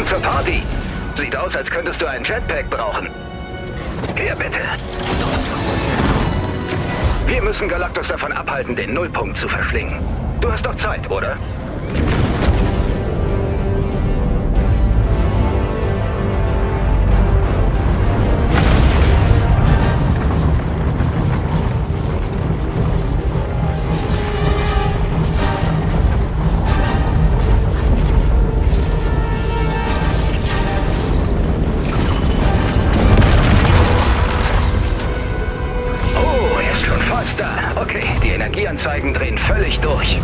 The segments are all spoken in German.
willkommen zur Party. Sieht aus, als könntest du ein Jetpack brauchen. Hier, bitte. Wir müssen Galactus davon abhalten, den Nullpunkt zu verschlingen. Du hast doch Zeit, oder? Energieanzeigen drehen völlig durch.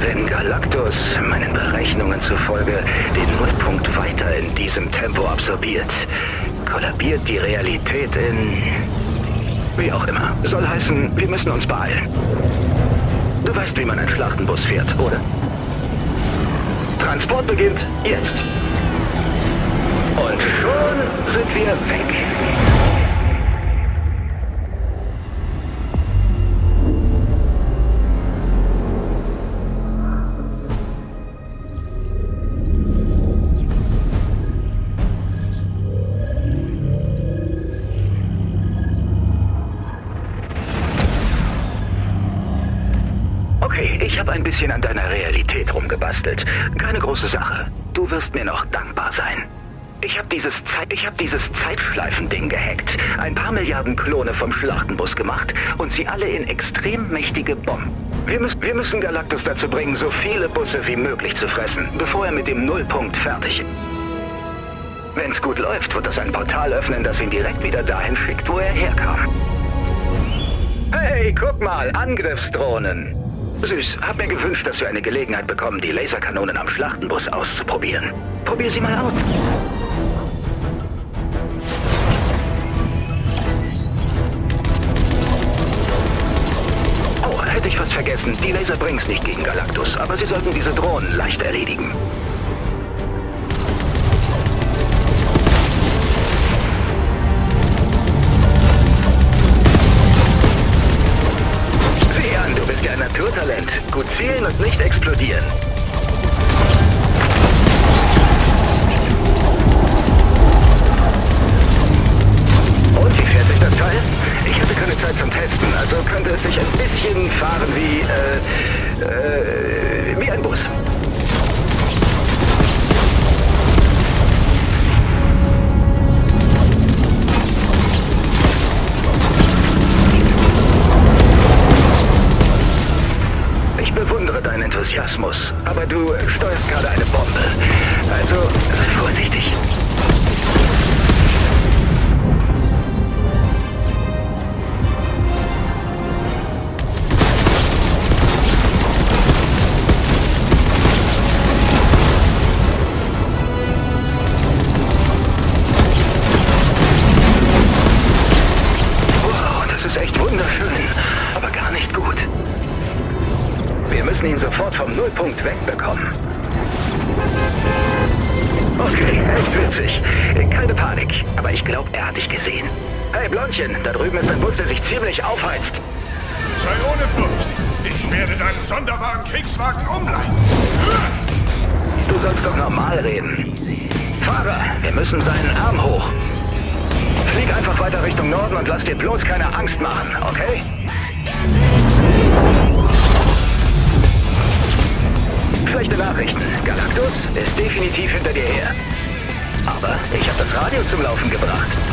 Wenn Galactus meinen Berechnungen zufolge den Nullpunkt weiter in diesem Tempo absorbiert, kollabiert die Realität in... Wie auch immer. Soll heißen, wir müssen uns beeilen. Du weißt, wie man einen Schlachtenbus fährt, oder? Transport beginnt jetzt. Und schon sind wir weg. Habe ein bisschen an deiner Realität rumgebastelt. Keine große Sache. Du wirst mir noch dankbar sein. Ich habe dieses, Zeit, ich hab dieses Zeitschleifending gehackt, ein paar Milliarden Klone vom Schlachtenbus gemacht und sie alle in extrem mächtige Bomben. Wir, müssen, wir müssen Galactus dazu bringen, so viele Busse wie möglich zu fressen, bevor er mit dem Nullpunkt fertig ist. Wenn's gut läuft, wird das ein Portal öffnen, das ihn direkt wieder dahin schickt, wo er herkam. Hey, guck mal, Angriffsdrohnen. Süß, hab mir gewünscht, dass wir eine Gelegenheit bekommen, die Laserkanonen am Schlachtenbus auszuprobieren. Probier sie mal aus. Oh, hätte ich fast vergessen. Die Laser bringen's nicht gegen Galactus, aber sie sollten diese Drohnen leicht erledigen. Gut zielen und nicht explodieren. Das ist echt wunderschön, aber gar nicht gut. Wir müssen ihn sofort vom Nullpunkt wegbekommen. Okay, echt witzig. Keine Panik, aber ich glaube, er hat dich gesehen. Hey, Blondchen, da drüben ist ein Bus, der sich ziemlich aufheizt. Sei ohne Furcht. Ich werde deinen sonderbaren Kriegswagen umleiten. Du sollst doch normal reden. Fahrer, wir müssen seinen Arm hoch. Flieg einfach weiter Richtung Norden und lass dir bloß keine Angst machen, okay? Schlechte Nachrichten. Galactus ist definitiv hinter dir her. Aber ich habe das Radio zum Laufen gebracht.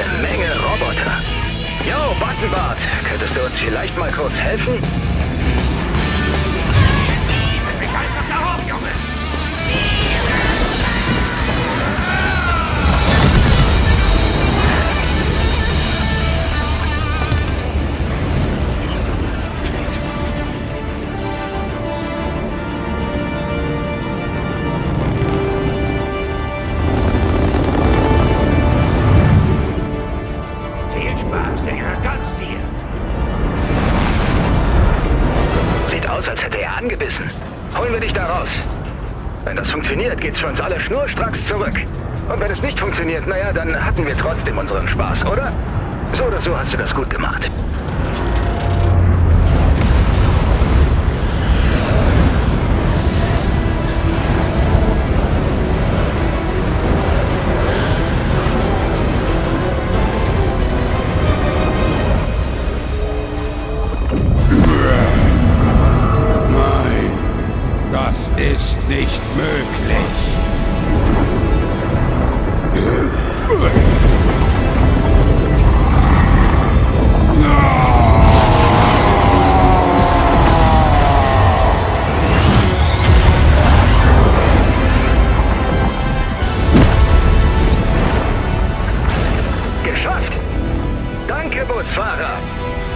eine Menge Roboter. Yo, Buttonbart, könntest du uns vielleicht mal kurz helfen? Aus, als hätte er angebissen. Holen wir dich da raus. Wenn das funktioniert, geht's für uns alle schnurstracks zurück. Und wenn es nicht funktioniert, naja, dann hatten wir trotzdem unseren Spaß, oder? So oder so hast du das gut gemacht. Busfahrer!